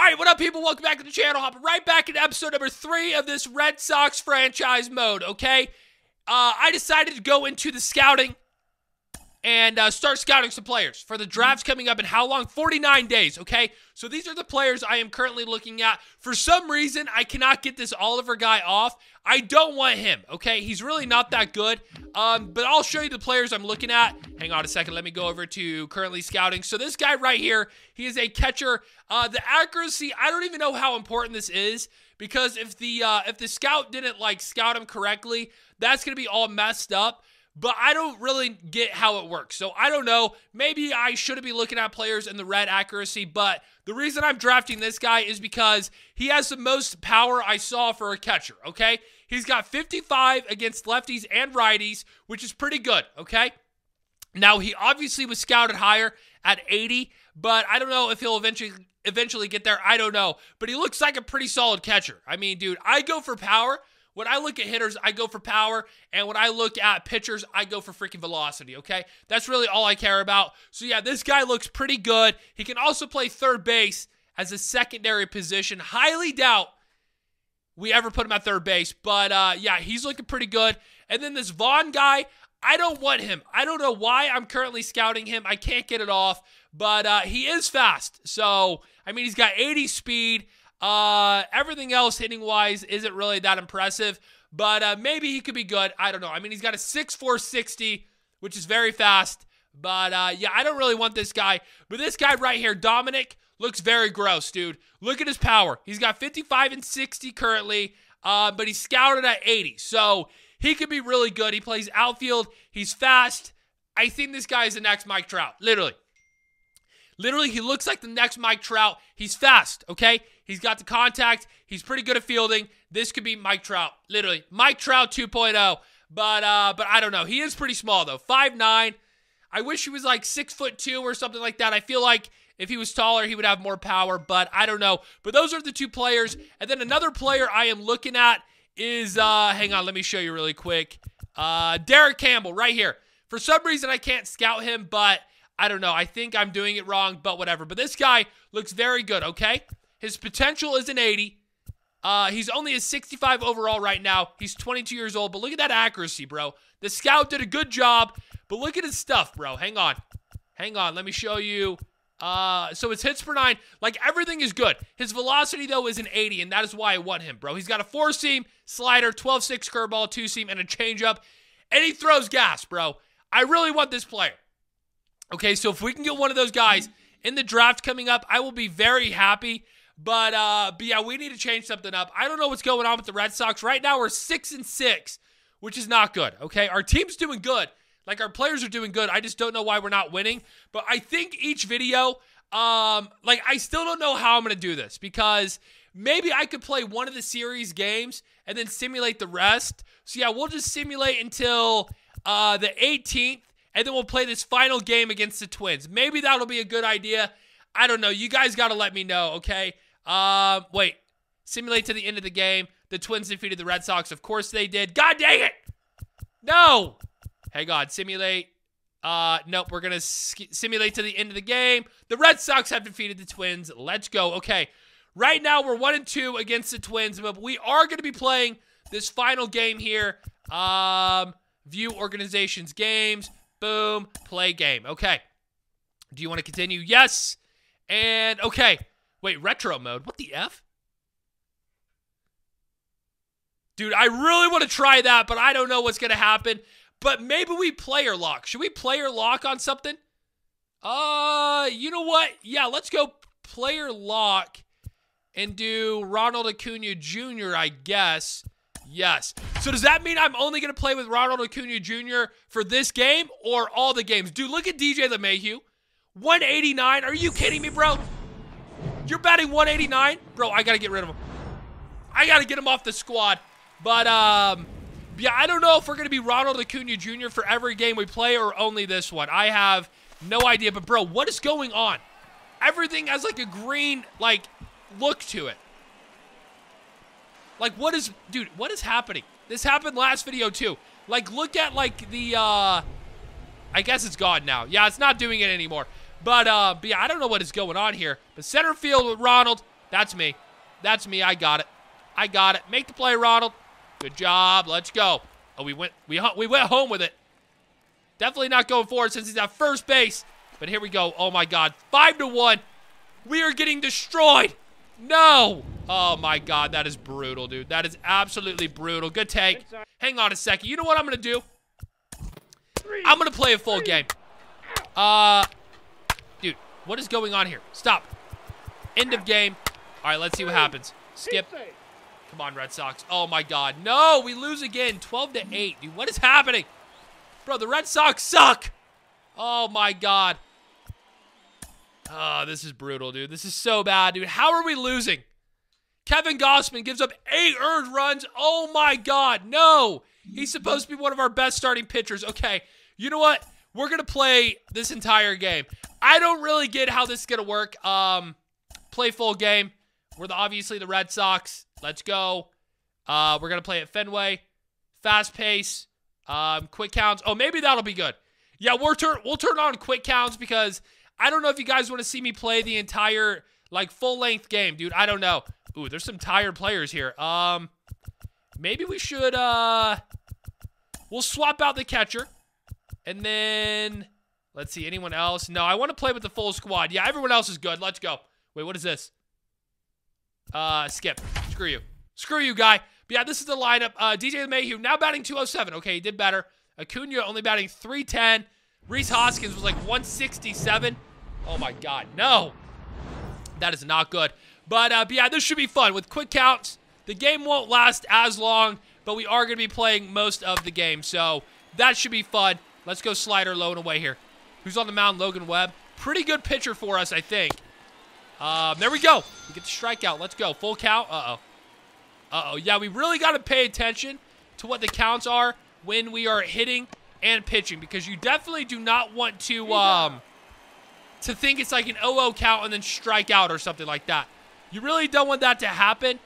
All right, what up, people? Welcome back to the channel. Hopping right back into episode number three of this Red Sox franchise mode, okay? Uh, I decided to go into the scouting and uh, start scouting some players for the drafts coming up in how long? 49 days, okay? So these are the players I am currently looking at. For some reason, I cannot get this Oliver guy off. I don't want him, okay? He's really not that good. Um, but I'll show you the players I'm looking at. Hang on a second. Let me go over to currently scouting. So this guy right here, he is a catcher. Uh, the accuracy, I don't even know how important this is because if the uh, if the scout didn't like scout him correctly, that's gonna be all messed up but I don't really get how it works. So I don't know. Maybe I shouldn't be looking at players in the red accuracy, but the reason I'm drafting this guy is because he has the most power I saw for a catcher, okay? He's got 55 against lefties and righties, which is pretty good, okay? Now, he obviously was scouted higher at 80, but I don't know if he'll eventually eventually get there. I don't know. But he looks like a pretty solid catcher. I mean, dude, I go for power. When I look at hitters, I go for power. And when I look at pitchers, I go for freaking velocity, okay? That's really all I care about. So, yeah, this guy looks pretty good. He can also play third base as a secondary position. Highly doubt we ever put him at third base. But, uh, yeah, he's looking pretty good. And then this Vaughn guy, I don't want him. I don't know why I'm currently scouting him. I can't get it off, but uh, he is fast. So, I mean, he's got 80 speed. Uh, everything else hitting wise isn't really that impressive, but uh, maybe he could be good. I don't know. I mean, he's got a 6'460, which is very fast. But uh, yeah, I don't really want this guy. But this guy right here, Dominic, looks very gross, dude. Look at his power. He's got 55 and 60 currently, uh, but he's scouted at 80. So he could be really good. He plays outfield. He's fast. I think this guy is the next Mike Trout, literally. Literally, he looks like the next Mike Trout. He's fast, okay? He's got the contact. He's pretty good at fielding. This could be Mike Trout, literally. Mike Trout 2.0. But uh, but I don't know. He is pretty small though. 5'9. I wish he was like six foot two or something like that. I feel like if he was taller, he would have more power, but I don't know. But those are the two players. And then another player I am looking at is uh hang on, let me show you really quick. Uh Derek Campbell right here. For some reason I can't scout him, but I don't know. I think I'm doing it wrong, but whatever. But this guy looks very good, okay? His potential is an 80. Uh, he's only a 65 overall right now. He's 22 years old, but look at that accuracy, bro. The scout did a good job, but look at his stuff, bro. Hang on. Hang on. Let me show you. Uh, so his hits per nine, like everything is good. His velocity, though, is an 80, and that is why I want him, bro. He's got a four seam, slider, 12 6 curveball, two seam, and a changeup, and he throws gas, bro. I really want this player. Okay, so if we can get one of those guys in the draft coming up, I will be very happy. But uh, but yeah, we need to change something up. I don't know what's going on with the Red Sox right now. We're six and six, which is not good. Okay, our team's doing good. Like our players are doing good. I just don't know why we're not winning. But I think each video, um, like I still don't know how I'm gonna do this because maybe I could play one of the series games and then simulate the rest. So yeah, we'll just simulate until uh, the 18th and then we'll play this final game against the Twins. Maybe that'll be a good idea. I don't know. You guys got to let me know, okay? Uh, wait. Simulate to the end of the game. The Twins defeated the Red Sox. Of course they did. God dang it! No! Hang on. Simulate. Uh, nope. We're going to simulate to the end of the game. The Red Sox have defeated the Twins. Let's go. Okay. Right now, we're 1 and 2 against the Twins, but we are going to be playing this final game here. Um, view organizations games. Boom. Play game. Okay. Do you want to continue? Yes. And okay. Wait, retro mode. What the F? Dude, I really want to try that, but I don't know what's going to happen. But maybe we player lock. Should we player lock on something? Uh, you know what? Yeah, let's go player lock and do Ronald Acuna Jr., I guess. Yes. So does that mean I'm only going to play with Ronald Acuna Jr. for this game or all the games? Dude, look at DJ LeMahieu. 189. Are you kidding me, bro? You're batting 189? Bro, I got to get rid of him. I got to get him off the squad. But, um, yeah, I don't know if we're going to be Ronald Acuna Jr. for every game we play or only this one. I have no idea. But, bro, what is going on? Everything has, like, a green, like, look to it. Like, what is, dude, what is happening? This happened last video, too. Like, look at, like, the, uh, I guess it's gone now. Yeah, it's not doing it anymore. But, uh, but yeah, I don't know what is going on here. But center field with Ronald, That's me. That's me. I got it. I got it. Make the play, Ronald. Good job. Let's go. Oh, we went we we went home with it. Definitely not going forward since he's at first base. But here we go. Oh my God. Five to one. We are getting destroyed. No. Oh my God. That is brutal, dude. That is absolutely brutal. Good take. Hang on a second. You know what I'm gonna do? I'm gonna play a full game. Uh, what is going on here? Stop. End of game. All right, let's see what happens. Skip. Come on, Red Sox. Oh my God. No, we lose again. 12 to 8. Dude, what is happening? Bro, the Red Sox suck. Oh my God. Oh, this is brutal, dude. This is so bad, dude. How are we losing? Kevin Gausman gives up eight earned runs. Oh my God. No. He's supposed to be one of our best starting pitchers. Okay. You know what? We're going to play this entire game. I don't really get how this is going to work. Um, play full game. We're the, obviously the Red Sox. Let's go. Uh, we're going to play at Fenway. Fast pace. Um, quick counts. Oh, maybe that'll be good. Yeah, we'll turn we'll turn on quick counts because I don't know if you guys want to see me play the entire like full length game, dude. I don't know. Ooh, there's some tired players here. Um, maybe we should uh, we'll swap out the catcher, and then let's see anyone else. No, I want to play with the full squad. Yeah, everyone else is good. Let's go. Wait, what is this? Uh, skip. Screw you. Screw you, guy. But yeah, this is the lineup. Uh, DJ LeMahieu now batting 207. Okay, he did better. Acuna only batting 310. Rhys Hoskins was like 167. Oh my God, no. That is not good. But, uh, but yeah, this should be fun. With quick counts, the game won't last as long, but we are going to be playing most of the game. So that should be fun. Let's go slider low and away here. Who's on the mound? Logan Webb. Pretty good pitcher for us, I think. Um, there we go. We get the strikeout. Let's go. Full count. Uh-oh. Uh-oh. Yeah, we really got to pay attention to what the counts are when we are hitting and pitching because you definitely do not want to um, to think it's like an 0-0 count and then strike out or something like that. You really don't want that to happen.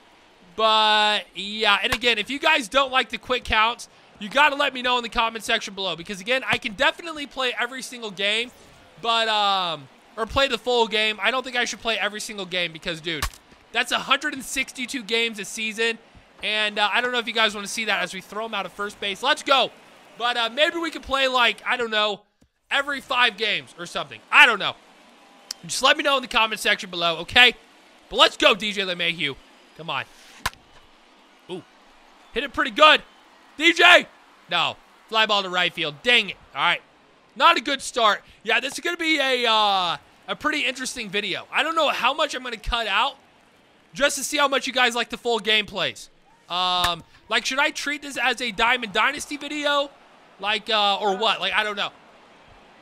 But, yeah. And again, if you guys don't like the quick counts, you got to let me know in the comment section below. Because, again, I can definitely play every single game. But, um, or play the full game. I don't think I should play every single game because, dude, that's 162 games a season. And uh, I don't know if you guys want to see that as we throw him out of first base. Let's go. But uh, maybe we could play like, I don't know, every five games or something. I don't know. Just let me know in the comment section below, okay? But let's go, DJ LeMahieu. Come on. Ooh. Hit it pretty good. DJ! No. Fly ball to right field. Dang it. All right. Not a good start. Yeah, this is going to be a, uh, a pretty interesting video. I don't know how much I'm going to cut out just to see how much you guys like the full gameplays. Um, like, should I treat this as a Diamond Dynasty video? Like, uh, or what? Like, I don't know.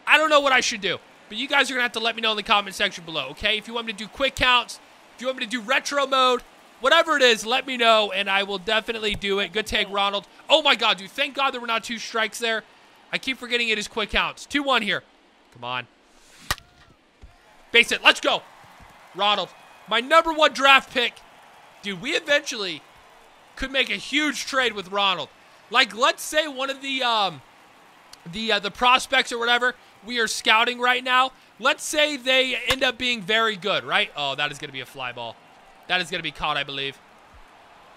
I don't know what I should do. But you guys are going to have to let me know in the comment section below, okay? If you want me to do quick counts, if you want me to do retro mode, whatever it is, let me know, and I will definitely do it. Good take, Ronald. Oh, my God, dude. Thank God there were not two strikes there. I keep forgetting it is quick counts. 2-1 here. Come on. Base it. Let's go. Ronald. My number one draft pick. Dude, we eventually could make a huge trade with Ronald. Like, let's say one of the um, the uh, the prospects or whatever we are scouting right now. Let's say they end up being very good, right? Oh, that is going to be a fly ball. That is going to be caught, I believe.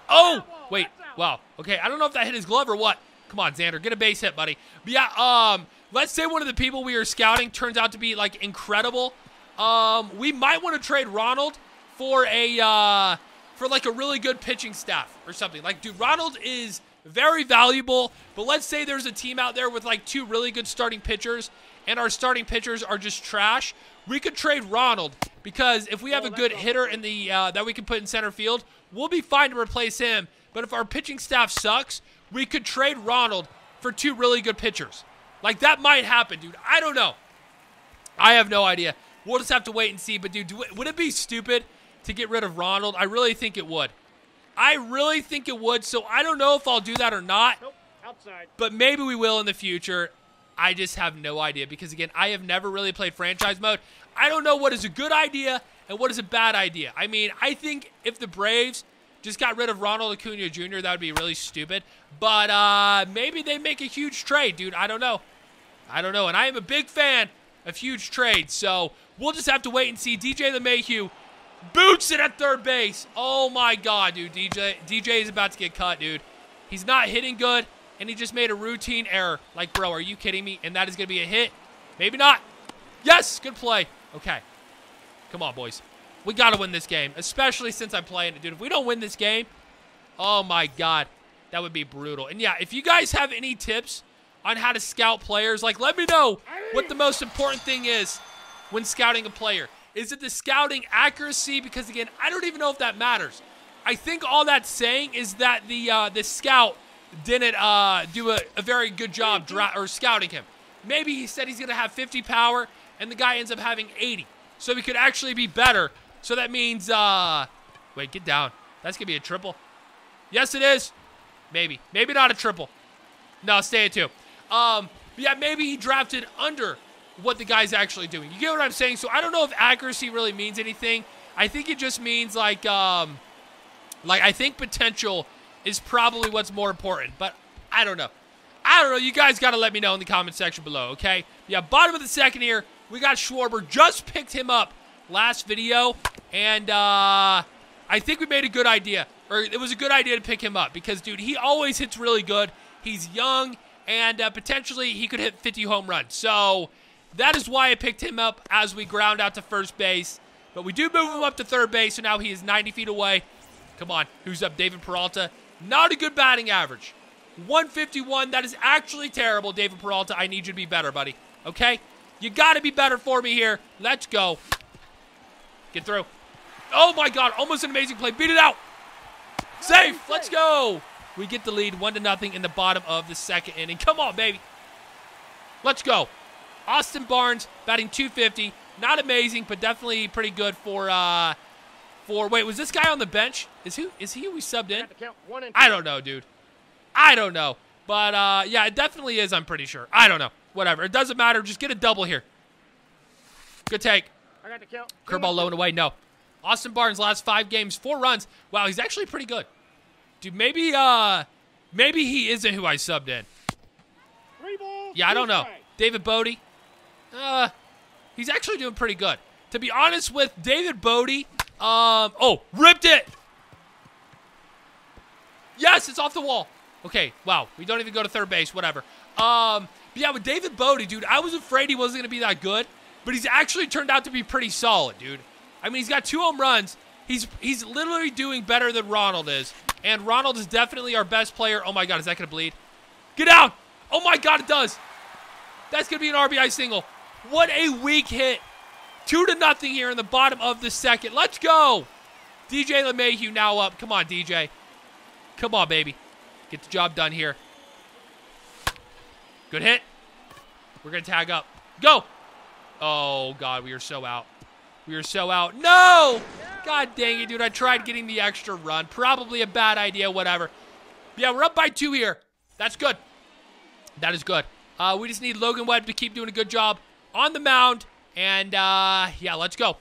Oh, wait. Wow. Okay, I don't know if that hit his glove or what. Come on, Xander, get a base hit, buddy. But yeah, um, let's say one of the people we are scouting turns out to be like incredible. Um, we might want to trade Ronald for a uh, for like a really good pitching staff or something. Like, dude, Ronald is very valuable, but let's say there's a team out there with like two really good starting pitchers and our starting pitchers are just trash. We could trade Ronald because if we have a good hitter in the uh, that we can put in center field, we'll be fine to replace him. But if our pitching staff sucks, we could trade Ronald for two really good pitchers. Like that might happen, dude. I don't know. I have no idea. We'll just have to wait and see. But dude, would it be stupid to get rid of Ronald? I really think it would. I really think it would. So I don't know if I'll do that or not. Nope, outside. But maybe we will in the future. I just have no idea because again, I have never really played franchise mode. I don't know what is a good idea and what is a bad idea. I mean, I think if the Braves just got rid of Ronald Acuna Jr., that would be really stupid. But uh, maybe they make a huge trade, dude. I don't know. I don't know. And I am a big fan of huge trades. So we'll just have to wait and see. DJ LeMahieu Boots it at third base. Oh my god, dude. DJ DJ is about to get cut, dude. He's not hitting good, and he just made a routine error. Like, bro, are you kidding me? And that is going to be a hit. Maybe not. Yes, good play. Okay. Come on, boys. We got to win this game, especially since I'm playing it, dude. If we don't win this game, oh my god, that would be brutal. And yeah, if you guys have any tips on how to scout players, like let me know what the most important thing is when scouting a player. Is it the scouting accuracy? Because again, I don't even know if that matters. I think all that's saying is that the uh, the scout didn't uh, do a, a, very good job or scouting him. Maybe he said he's going to have 50 power, and the guy ends up having 80. So he could actually be better. So that means, uh, wait, get down. That's going to be a triple. Yes, it is. Maybe. Maybe not a triple. No, stay at two. Um, yeah, maybe he drafted under what the guy's actually doing. You get what I'm saying? So I don't know if accuracy really means anything. I think it just means like, um, like I think potential is probably what's more important, but I don't know. I don't know. You guys got to let me know in the comment section below, okay? Yeah, bottom of the second here, we got Schwarber. Just picked him up last video, and uh, I think we made a good idea, or it was a good idea to pick him up because, dude, he always hits really good. He's young, and uh, potentially he could hit 50 home runs. So that is why I picked him up as we ground out to first base. But we do move him up to third base, so now he is 90 feet away. Come on, who's up? David Peralta. Not a good batting average. 151, that is actually terrible, David Peralta. I need you to be better, buddy. Okay? You got to be better for me here. Let's go. Get through. Oh, my God. Almost an amazing play. Beat it out. Safe. Let's go. We get the lead 1 to nothing in the bottom of the second inning. Come on, baby. Let's go. Austin Barnes batting 250. Not amazing, but definitely pretty good for uh for wait, was this guy on the bench? Is who is he who we subbed in? I don't know, dude. I don't know. But uh yeah, it definitely is, I'm pretty sure. I don't know. Whatever. It doesn't matter. Just get a double here. Good take. I got the count. Curveball low and away. No. Austin Barnes last five games, four runs. Wow, he's actually pretty good. Dude, maybe uh maybe he isn't who I subbed in. Yeah, I don't know. David Bote. Uh he's actually doing pretty good. To be honest with David Bote, um, oh, ripped it. Yes, it's off the wall. Okay, wow. We don't even go to third base, whatever. Um, yeah, with David Bote, dude, I was afraid he wasn't going to be that good, but he's actually turned out to be pretty solid, dude. I mean, he's got two home runs. He's he's literally doing better than Ronald is. And Ronald is definitely our best player. Oh my god, is that going to bleed? Get out! Oh my god, it does. That's going to be an RBI single. What a weak hit. Two to nothing here in the bottom of the second. Let's go. DJ LeMahieu now up. Come on, DJ. Come on, baby. Get the job done here. Good hit. We're going to tag up. Go. Oh, God, we are so out. We are so out. No! God dang it, dude. I tried getting the extra run. Probably a bad idea, whatever. Yeah, we're up by two here. That's good. That is good. Uh, we just need Logan Webb to keep doing a good job on the mound. And, uh, yeah, let's go.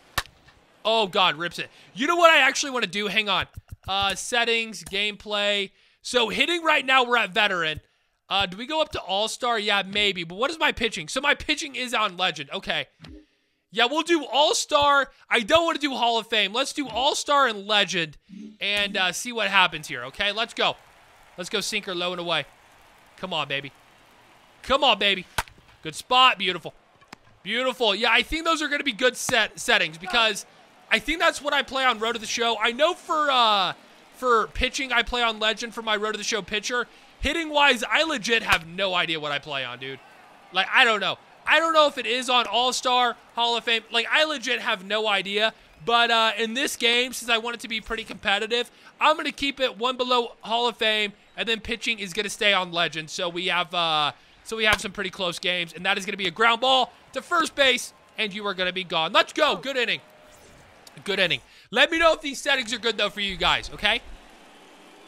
Oh, God, rips it. You know what I actually want to do? Hang on. Uh, settings, gameplay. So hitting right now, we're at veteran. Uh, do we go up to all-star? Yeah, maybe. But what is my pitching? So my pitching is on legend. Okay. Yeah, we'll do all-star. I don't want to do Hall of Fame. Let's do all-star and legend and uh, see what happens here, okay? Let's go. Let's go sinker low and away. Come on, baby. Come on, baby. Good spot. Beautiful. Beautiful. Yeah, I think those are going to be good set settings because I think that's what I play on Road to the Show. I know for uh, for pitching, I play on Legend for my Road to the Show pitcher. Hitting wise, I legit have no idea what I play on, dude. Like, I don't know. I don't know if it is on All Star, Hall of Fame. Like, I legit have no idea. But uh, in this game, since I want it to be pretty competitive, I'm going to keep it one below Hall of Fame, and then pitching is going to stay on Legend. So we have uh, so we have some pretty close games, and that is going to be a ground ball to first base, and you are going to be gone. Let's go. Good inning. Good inning. Let me know if these settings are good, though, for you guys, okay?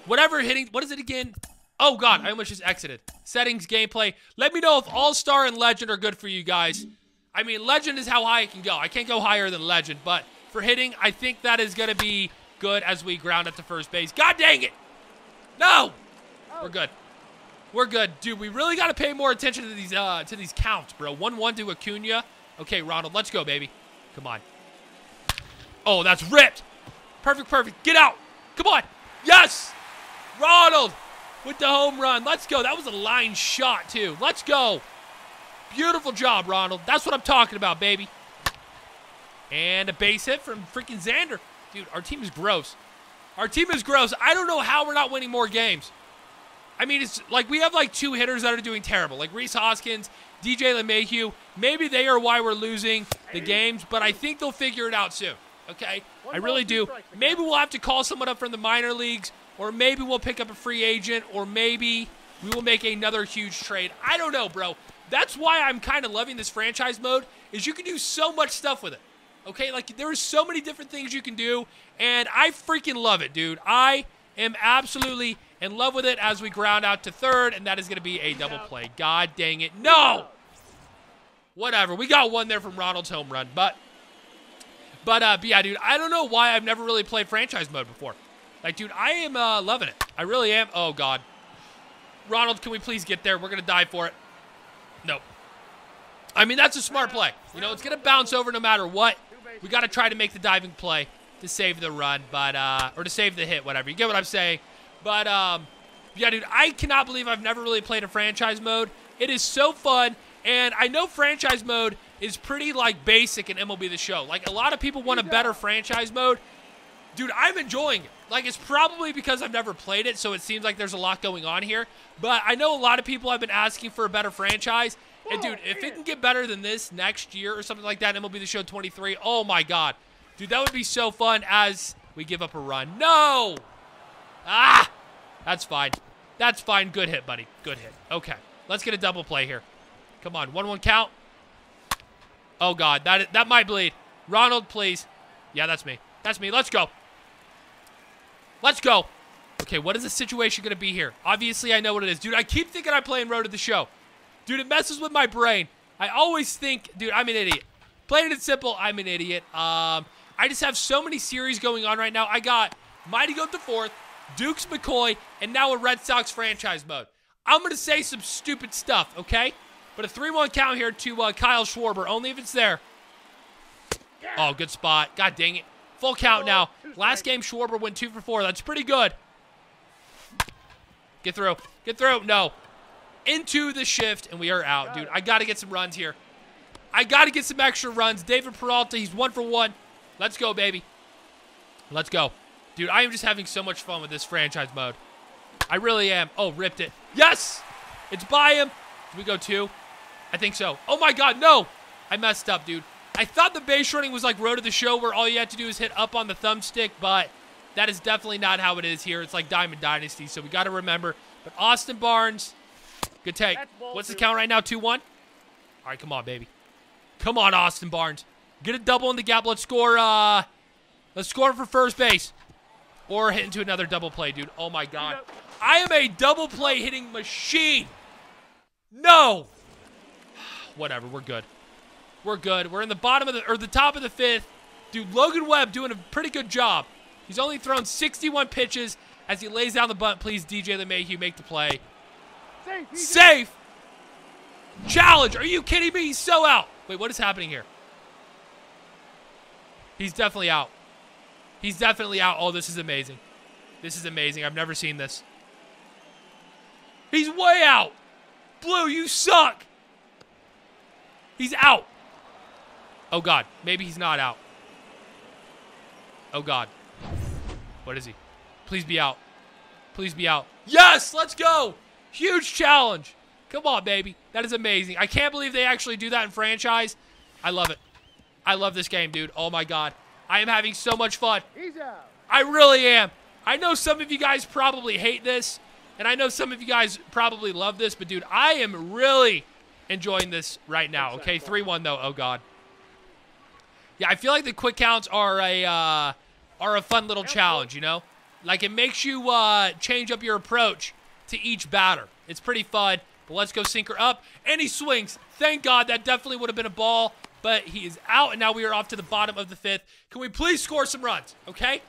Whatever hitting, what is it again? Oh, God, I almost just exited. Settings, gameplay. Let me know if All-Star and Legend are good for you guys. I mean, Legend is how high I can go. I can't go higher than Legend, but for hitting, I think that is going to be good as we ground at the first base. God dang it! No! We're good. We're good. Dude, we really got to pay more attention to these uh, to these counts, bro. 1-1 to Acuna. Okay, Ronald, let's go, baby. Come on. Oh, that's ripped. Perfect, perfect. Get out. Come on. Yes. Ronald with the home run. Let's go. That was a line shot, too. Let's go. Beautiful job, Ronald. That's what I'm talking about, baby. And a base hit from freaking Xander. Dude, our team is gross. Our team is gross. I don't know how we're not winning more games. I mean, it's like we have like two hitters that are doing terrible, like Rhys Hoskins, DJ LeMahieu. Maybe they are why we're losing the games, but I think they'll figure it out soon. Okay? I really do. Maybe we'll have to call someone up from the minor leagues, or maybe we'll pick up a free agent, or maybe we will make another huge trade. I don't know, bro. That's why I'm kind of loving this franchise mode, is you can do so much stuff with it. Okay, like there are so many different things you can do, and I freaking love it, dude. I am absolutely in love with it as we ground out to third, and that is going to be a double play. God dang it. No! Whatever. We got one there from Ronald's home run, but, but, uh, but yeah, dude, I don't know why I've never really played franchise mode before. Like, dude, I am uh, loving it. I really am. Oh, God. Ronald, can we please get there? We're going to die for it. Nope. I mean, that's a smart play. You know, it's going to bounce over no matter what. We got to try to make the diving play to save the run, but uh, or to save the hit, whatever. You get what I'm saying? But um, yeah, dude, I cannot believe I've never really played a franchise mode. It is so fun, and I know franchise mode is pretty like basic in MLB The Show. Like a lot of people want a better franchise mode. Dude, I'm enjoying it. Like it's probably because I've never played it, so it seems like there's a lot going on here. But I know a lot of people have been asking for a better franchise, and dude, if it can get better than this next year or something like that, MLB The Show 23, oh my god. Dude, that would be so fun as we give up a run. No! Ah! That's fine. That's fine. Good hit, buddy. Good hit. Okay. Let's get a double play here. Come on. 1-1 count. Oh, God. That, that might bleed. Ronald, please. Yeah, that's me. That's me. Let's go. Let's go. Okay, what is the situation going to be here? Obviously, I know what it is. Dude, I keep thinking I'm playing Road to the Show. Dude, it messes with my brain. I always think, dude, I'm an idiot. Plain and simple, I'm an idiot. Um, I just have so many series going on right now. I got Mighty Goat the Fourth, Dukes McCoy, and now a Red Sox franchise mode. I'm going to say some stupid stuff, okay? But a 3-1 count here to uh, Kyle Schwarber, only if it's there. Oh, good spot. God dang it. Full count now. Last game, Schwarber went 2 for 4. That's pretty good. Get through. Get through. No into the shift, and we are out, dude. I got to get some runs here. I got to get some extra runs. David Peralta, he's one for one. Let's go, baby. Let's go. Dude, I am just having so much fun with this franchise mode. I really am. Oh, ripped it. Yes! It's by him. Do we go two? I think so. Oh, my God, no! I messed up, dude. I thought the base running was like Road to the Show where all you had to do is hit up on the thumbstick, but that is definitely not how it is here. It's like Diamond Dynasty, so we got to remember. But Austin Barnes, Good take. What's the count right now? 2 1? All right, come on, baby. Come on, Austin Barnes. Get a double in the gap. Let's score. Uh, let's score for first base. Or hit into another double play, dude. Oh, my God. I am a double play hitting machine. No. Whatever. We're good. We're good. We're in the bottom of the, or the top of the fifth. Dude, Logan Webb doing a pretty good job. He's only thrown 61 pitches as he lays down the bunt. Please, DJ LeMahieu, make the play. Safe. Challenge. Are you kidding me? He's so out. Wait, what is happening here? He's definitely out. He's definitely out. Oh, this is amazing. This is amazing. I've never seen this. He's way out. Blue, you suck. He's out. Oh, God. Maybe he's not out. Oh, God. What is he? Please be out. Please be out. Yes, let's go. Huge challenge. Come on, baby. That is amazing. I can't believe they actually do that in franchise. I love it. I love this game, dude. Oh, my God. I am having so much fun. I really am. I know some of you guys probably hate this, and I know some of you guys probably love this, but, dude, I am really enjoying this right now. Okay, 3-1, though. Oh, God. Yeah, I feel like the quick counts are a, uh, are a fun little challenge, you know? Like, it makes you uh, change up your approach to each batter. It's pretty fun. But let's go sinker up. And he swings. Thank God. That definitely would have been a ball. But he is out. And now we are off to the bottom of the fifth. Can we please score some runs? Okay?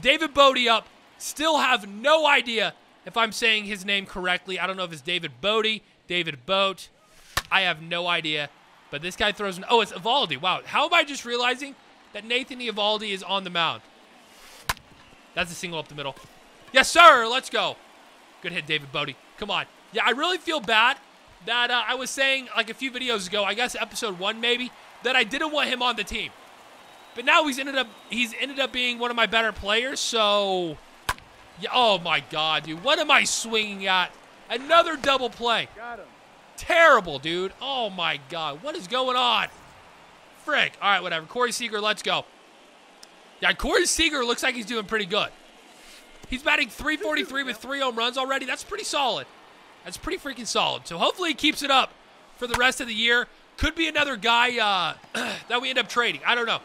David Bote up. Still have no idea if I'm saying his name correctly. I don't know if it's David Bote, David Boat. I have no idea. But this guy throws an... Oh, it's Eovaldi. Wow. How am I just realizing that Nathan Eovaldi is on the mound. That's a single up the middle. Yes, sir. Let's go. Good hit, David Bote. Come on. Yeah, I really feel bad that uh, I was saying like a few videos ago, I guess episode one maybe, that I didn't want him on the team. But now he's ended up he's ended up being one of my better players. So, yeah. Oh my God, dude, what am I swinging at? Another double play. Terrible, dude. Oh my God, what is going on? Frick. All right, whatever. Corey Seager, let's go. Yeah, Corey Seager looks like he's doing pretty good. He's batting 343 with three home runs already. That's pretty solid. That's pretty freaking solid. So hopefully he keeps it up for the rest of the year. Could be another guy uh, that we end up trading. I don't know.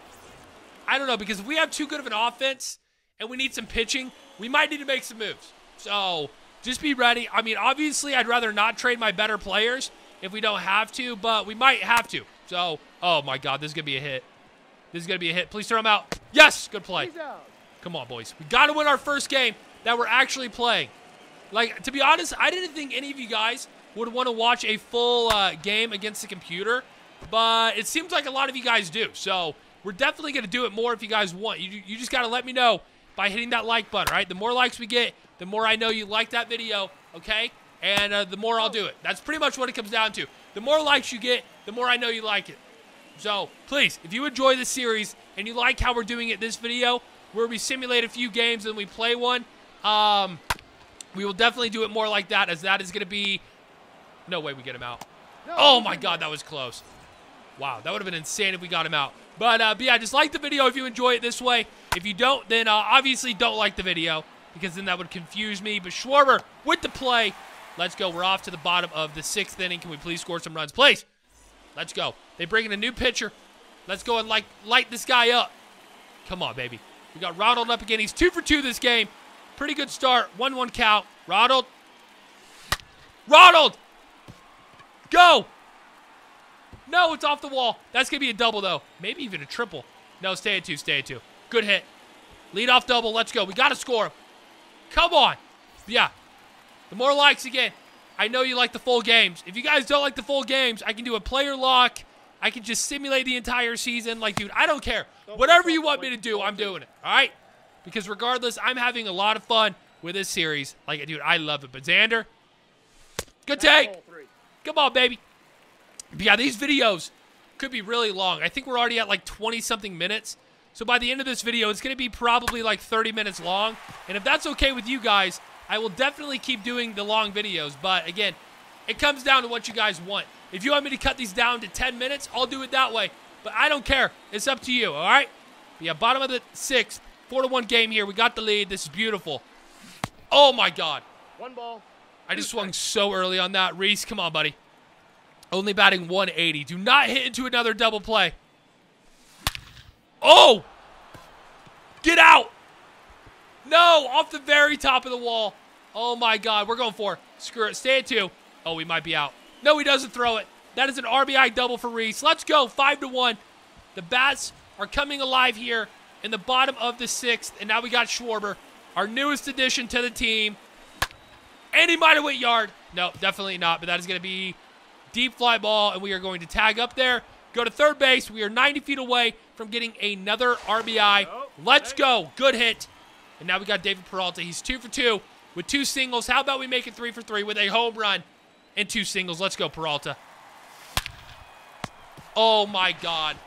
I don't know because if we have too good of an offense and we need some pitching, we might need to make some moves. So just be ready. I mean, obviously, I'd rather not trade my better players if we don't have to, but we might have to. So, oh my God, this is going to be a hit. This is going to be a hit. Please throw him out. Yes, good play. Come on, boys. We got to win our first game that we're actually playing. Like, to be honest, I didn't think any of you guys would want to watch a full uh, game against the computer, but it seems like a lot of you guys do. So, we're definitely going to do it more if you guys want. You, you just got to let me know by hitting that like button, right? The more likes we get, the more I know you like that video, okay? And uh, the more I'll do it. That's pretty much what it comes down to. The more likes you get, the more I know you like it. So, please, if you enjoy this series and you like how we're doing it this video, where we simulate a few games and we play one, um, we will definitely do it more like that, as that is going to be... No way we get him out. Oh, my God, that was close. Wow, that would have been insane if we got him out. But, uh, but yeah, just like the video if you enjoy it this way. If you don't, then uh, obviously don't like the video because then that would confuse me. But Schwarber with the play. Let's go. We're off to the bottom of the sixth inning. Can we please score some runs? Please. Let's go. They bring in a new pitcher. Let's go and like light this guy up. Come on, baby. We got Ronald up again. He's two for two this game. Pretty good start. 1-1 count. Ronald. Ronald! Go! No, it's off the wall. That's going to be a double, though. Maybe even a triple. No, stay at two, stay at two. Good hit. Lead off double. Let's go. We got to score. Come on. Yeah. The more likes again. I know you like the full games. If you guys don't like the full games, I can do a player lock. I can just simulate the entire season. Like, dude, I don't care. Whatever you want me to do, I'm doing it. All right? Because regardless, I'm having a lot of fun with this series. Like, dude, I love it. But Xander, good take. Come on, baby. But yeah, these videos could be really long. I think we're already at like 20-something minutes. So by the end of this video, it's going to be probably like 30 minutes long. And if that's okay with you guys, I will definitely keep doing the long videos. But again, it comes down to what you guys want. If you want me to cut these down to 10 minutes, I'll do it that way. But I don't care. It's up to you, all right? But yeah, bottom of the sixth, 4 to one game here. We got the lead. This is beautiful. Oh, my God. One ball. I just swung so early on that. Rhys, come on, buddy. Only batting 180. Do not hit into another double play. Oh! Get out! No, off the very top of the wall. Oh my God, we're going for Screw it. Stay at two. Oh, we might be out. No, he doesn't throw it. That is an RBI double for Rhys. Let's go, five to one. The bats are coming alive here in the bottom of the sixth, and now we got Schwarber, our newest addition to the team. And he might have went yard. No, definitely not. But that is going to be deep fly ball, and we are going to tag up there. Go to third base. We are 90 feet away from getting another RBI. Oh, Let's go. Good hit. And now we got David Peralta. He's two for two with two singles. How about we make it three for three with a home run and two singles? Let's go, Peralta. Oh, my God.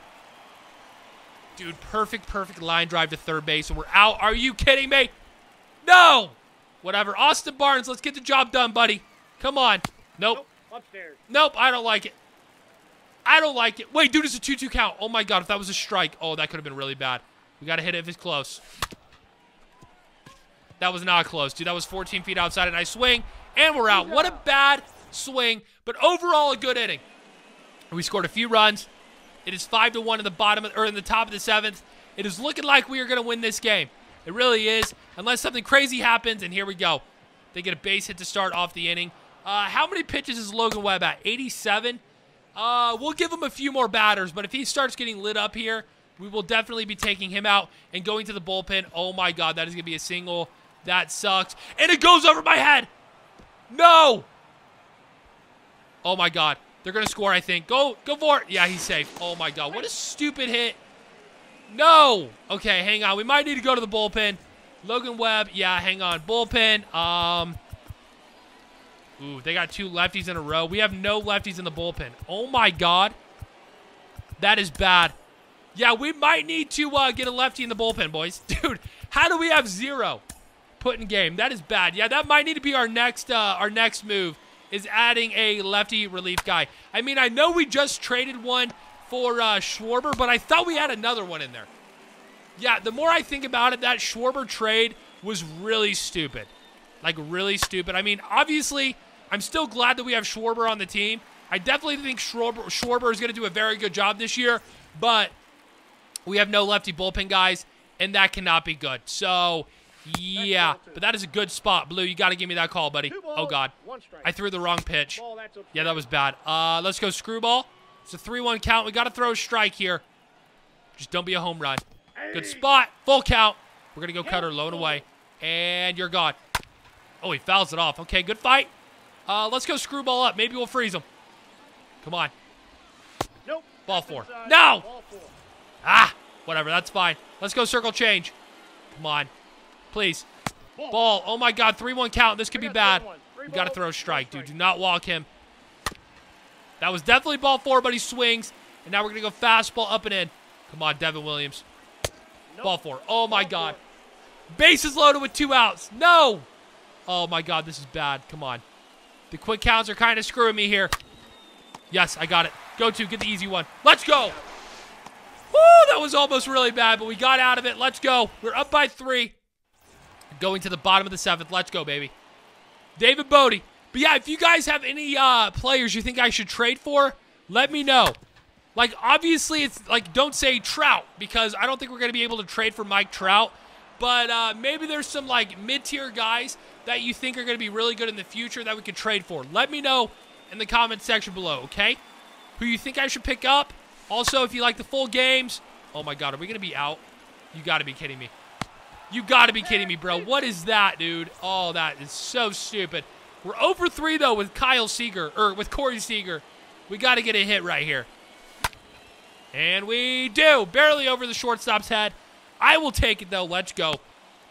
Dude, perfect, perfect line drive to third base, and we're out. Are you kidding me? No! Whatever. Austin Barnes, let's get the job done, buddy. Come on. Nope. Nope. Upstairs. Nope, I don't like it. I don't like it. Wait, dude, it's a 2-2 count. Oh, my God. If that was a strike, oh, that could have been really bad. We got to hit it if it's close. That was not close, dude. That was 14 feet outside, and I swing, and we're out. What a bad swing, but overall a good inning. We scored a few runs. It is 5 to one in the bottom, of, or in the top of the seventh. It is looking like we are going to win this game. It really is, unless something crazy happens, and here we go. They get a base hit to start off the inning. Uh, how many pitches is Logan Webb at? 87? Uh, we'll give him a few more batters, but if he starts getting lit up here, we will definitely be taking him out and going to the bullpen. Oh my God, that is going to be a single. That sucks. And it goes over my head. No. Oh my God. They're going to score, I think. Go, go. Yeah, he's safe. Oh my God. What a stupid hit. No. Okay, hang on. We might need to go to the bullpen. Logan Webb. Yeah, hang on. Bullpen. Um. Ooh, they got two lefties in a row. We have no lefties in the bullpen. Oh my God. That is bad. Yeah, we might need to uh, get a lefty in the bullpen, boys. Dude, how do we have zero put in game? That is bad. Yeah, that might need to be our next uh, our next move is adding a lefty relief guy. I mean, I know we just traded one for uh, Schwarber, but I thought we had another one in there. Yeah, the more I think about it, that Schwarber trade was really stupid. Like, really stupid. I mean, obviously, I'm still glad that we have Schwarber on the team. I definitely think Schwarber, Schwarber is going to do a very good job this year, but we have no lefty bullpen guys, and that cannot be good. So, yeah, but that is a good spot. Blue, you got to give me that call, buddy. Oh, God. I threw the wrong pitch. Yeah, that was bad. Uh, let's go screwball. It's a 3-1 count. We got to throw a strike here. Just don't be a home run. Good spot. Full count. We're going to go cutter low and away. And you're gone. Oh, he fouls it off. Okay, good fight. Uh, let's go screwball up. Maybe we'll freeze him. Come on. Nope. Ball four. No! Ah, whatever. That's fine. Let's go circle change. Come on. Please. Ball. Oh, my God. 3-1 count. This could be bad. We got to throw a strike, dude. Do not walk him. That was definitely ball four, but he swings. And now we're going to go fastball up and in. Come on, Devin Williams. Ball four. Oh, my God. Bases loaded with two outs. No! Oh, my God. This is bad. Come on. The quick counts are kind of screwing me here. Yes, I got it. Go to. Get the easy one. Let's go. Woo, that was almost really bad, but we got out of it. Let's go. We're up by three. Going to the bottom of the seventh. Let's go, baby. David Bote. But yeah, if you guys have any uh, players you think I should trade for, let me know. Like, obviously, it's like, don't say Trout because I don't think we're going to be able to trade for Mike Trout. But uh, maybe there's some like mid-tier guys that you think are going to be really good in the future that we could trade for. Let me know in the comment section below, okay? Who you think I should pick up. Also, if you like the full games. Oh my god, are we going to be out? You got to be kidding me. You got to be kidding me, bro. What is that, dude? Oh, that is so stupid. We're over 3 though with Kyle Seager or with Corey Seager. We got to get a hit right here. And we do. Barely over the shortstop's head. I will take it, though. Let's go.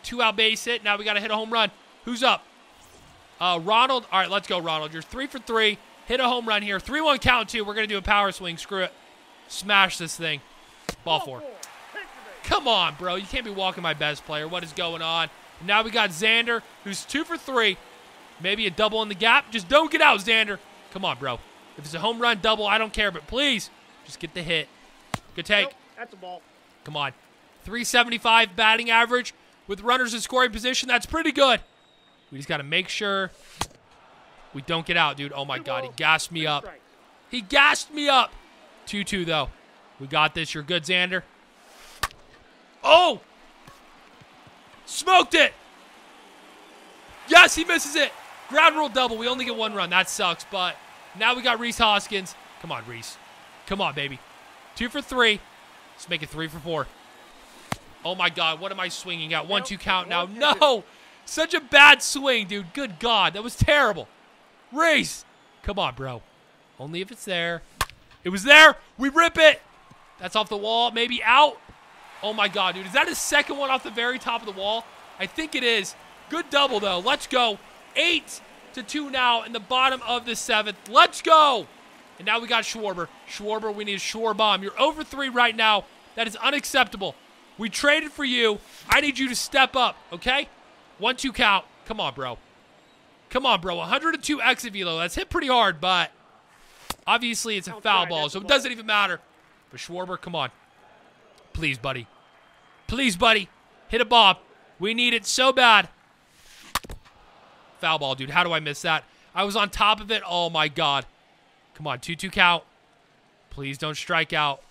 Two out base hit. Now we got to hit a home run. Who's up? Uh, Ronald. All right, let's go, Ronald. You're three for three. Hit a home run here. 3 1 count, two. We're going to do a power swing. Screw it. Smash this thing. Ball four. Come on, bro. You can't be walking my best player. What is going on? Now we got Xander, who's two for three. Maybe a double in the gap. Just don't get out, Xander. Come on, bro. If it's a home run double, I don't care, but please, just get the hit. Good take. Nope, that's a ball. Come on. 375 batting average with runners in scoring position. That's pretty good. We just got to make sure we don't get out, dude. Oh, my God. He gassed me up. He gassed me up. 2-2, though. We got this. You're good, Xander. Oh! Smoked it! Yes, he misses it. Ground rule double. We only get one run. That sucks, but now we got Rhys Hoskins. Come on, Rhys. Come on, baby. Two for three. Let's make it three for four. Oh my God, what am I swinging at? One, two count now. No! Such a bad swing, dude. Good God, that was terrible. Rhys! Come on, bro. Only if it's there. It was there. We rip it. That's off the wall. Maybe out. Oh my God, dude. Is that his second one off the very top of the wall? I think it is. Good double, though. Let's go. Eight to two now in the bottom of the seventh. Let's go. And now we got Schwarber. Schwarber, we need a Schwar bomb. You're over three right now. That is unacceptable. We traded for you. I need you to step up, okay? One, two count. Come on, bro. Come on, bro. 102 exit velo. That's hit pretty hard, but obviously it's a foul ball, so it doesn't even matter. But Schwarber, come on. Please, buddy. Please, buddy. Hit a bomb. We need it so bad. Foul ball, dude. How do I miss that? I was on top of it. Oh, my God. Come on, 2-2 count. Please don't strike out.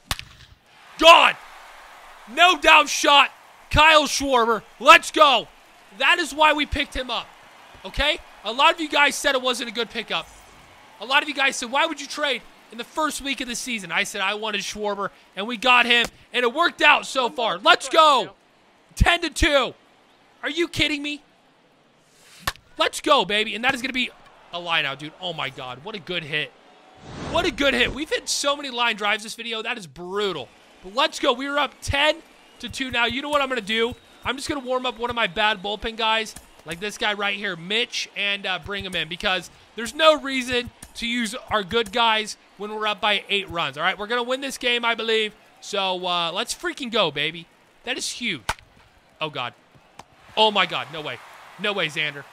Gone! No doubt shot. Kyle Schwarber. Let's go. That is why we picked him up. Okay? A lot of you guys said it wasn't a good pickup. A lot of you guys said, why would you trade in the first week of the season? I said I wanted Schwarber, and we got him, and it worked out so far. Let's go. 10 to 2. Are you kidding me? Let's go, baby. And that is going to be a line out, dude. Oh, my God. What a good hit. What a good hit. We've hit so many line drives this video. That is brutal. But let's go. We are up 10 to two now. You know what I'm going to do? I'm just going to warm up one of my bad bullpen guys, like this guy right here, Mitch, and uh, bring him in because there's no reason to use our good guys when we're up by eight runs. All right, we're going to win this game, I believe. So uh, let's freaking go, baby. That is huge. Oh, God. Oh, my God. No way. No way, Xander.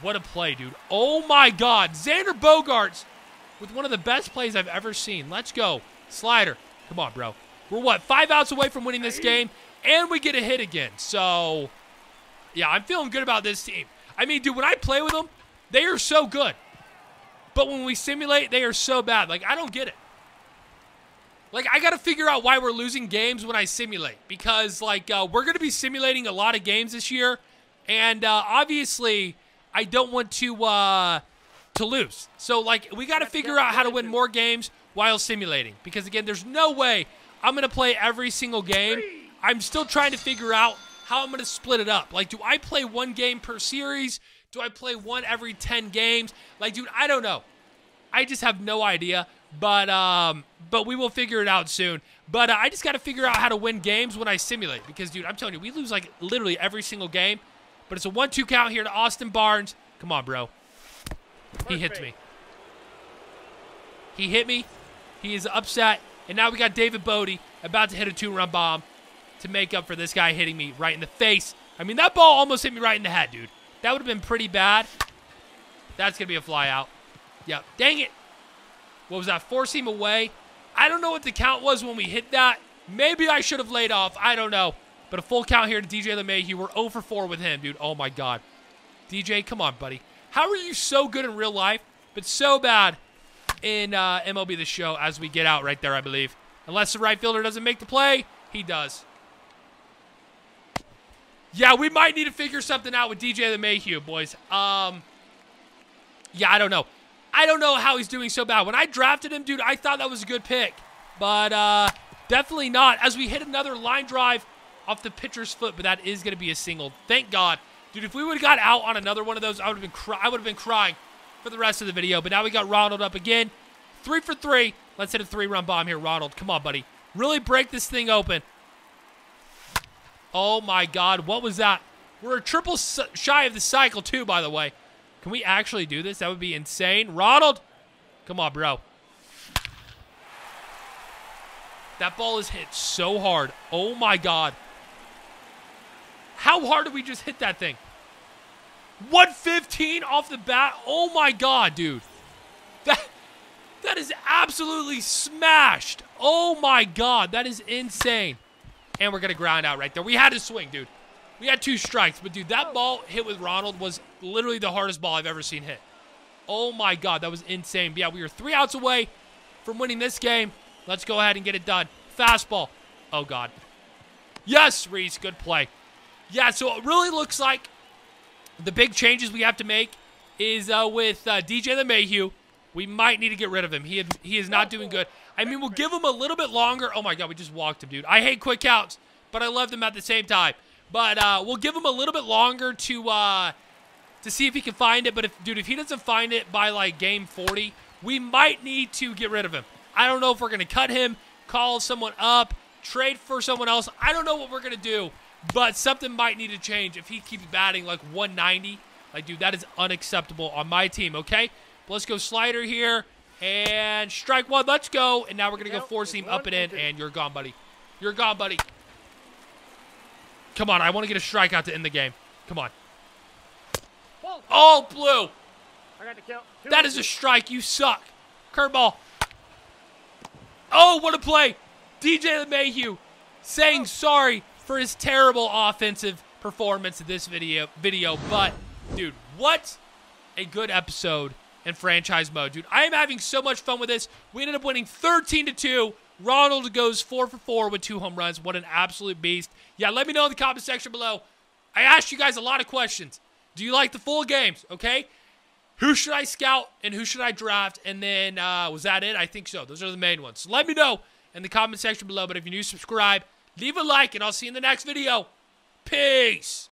What a play, dude. Oh, my God. Xander Bogaerts with one of the best plays I've ever seen. Let's go. Slider. Come on, bro. We're what, five outs away from winning this game, and we get a hit again. So, yeah, I'm feeling good about this team. I mean, dude, when I play with them, they are so good. But when we simulate, they are so bad. Like, I don't get it. Like, I got to figure out why we're losing games when I simulate. Because, like, uh, we're going to be simulating a lot of games this year. And uh, obviously, I don't want to uh, to lose. So, like, we got to figure out how to win more games while simulating. Because, again, there's no way I'm going to play every single game. I'm still trying to figure out how I'm going to split it up. Like, do I play one game per series? Do I play one every 10 games? Like, dude, I don't know. I just have no idea. But um, but we will figure it out soon. But uh, I just got to figure out how to win games when I simulate. Because, dude, I'm telling you, we lose like literally every single game. But it's a one-two count here to Austin Barnes. Come on, bro. He hits me. He hit me. He is upset. And now we got David Bote about to hit a two-run bomb to make up for this guy hitting me right in the face. I mean, that ball almost hit me right in the head, dude. That would have been pretty bad. That's going to be a fly out. Yep. Dang it. What was that? Force him away. I don't know what the count was when we hit that. Maybe I should have laid off. I don't know. But a full count here to DJ LeMahieu. We're 0 for 4 with him, dude. Oh, my God. DJ, come on, buddy. How are you so good in real life, but so bad in uh, MLB The Show as we get out right there, I believe. Unless the right fielder doesn't make the play, he does. Yeah, we might need to figure something out with DJ LeMahieu, boys. Um, yeah, I don't know. I don't know how he's doing so bad. When I drafted him, dude, I thought that was a good pick. But uh, definitely not. As we hit another line drive off the pitcher's foot, but that is going to be a single. Thank God. Dude, if we would have got out on another one of those, I would have been I would have been crying for the rest of the video. But now we got Ronald up again. Three for three. Let's hit a three-run bomb here, Ronald. Come on, buddy. Really break this thing open. Oh, my God. What was that? We're a triple shy of the cycle, too, by the way. Can we actually do this? That would be insane. Ronald! Come on, bro. That ball is hit so hard. Oh, my God. How hard did we just hit that thing? 115 off the bat? Oh, my God, dude. That... That is absolutely smashed. Oh my god, that is insane. And we're going to ground out right there. We had to swing, dude. We had two strikes, but dude, that ball hit with Ronald was literally the hardest ball I've ever seen hit. Oh my god, that was insane. But yeah, we were three outs away from winning this game. Let's go ahead and get it done. Fastball. Oh god. Yes, Rhys, good play. Yeah, so it really looks like the big changes we have to make is uh, with uh, DJ LeMahieu we might need to get rid of him. He had, he is not doing good. I mean, we'll give him a little bit longer. Oh my God, we just walked him, dude. I hate quick outs, but I love them at the same time. But uh, we'll give him a little bit longer to uh, to see if he can find it. But if, dude, if he doesn't find it by like game 40, we might need to get rid of him. I don't know if we're gonna cut him, call someone up, trade for someone else. I don't know what we're gonna do, but something might need to change if he keeps batting like 190. Like, dude, that is unacceptable on my team. Okay. Let's go slider here. And strike one. Let's go. And now we're going to go four seam up and in. And you're gone, buddy. You're gone, buddy. Come on. I want to get a strikeout to end the game. Come on. Oh, blue. That is a strike. You suck. Curveball. Oh, what a play. DJ LeMahieu saying sorry for his terrible offensive performance in this video. Video, But, dude, what a good episode in franchise mode, dude. I am having so much fun with this. We ended up winning 13 to 2. Ronald goes 4 for 4 with two home runs. What an absolute beast. Yeah, let me know in the comment section below. I asked you guys a lot of questions. Do you like the full games? Okay. Who should I scout and who should I draft? And then, uh, was that it? I think so. Those are the main ones. So let me know in the comment section below. But if you're new, subscribe, leave a like, and I'll see you in the next video. Peace.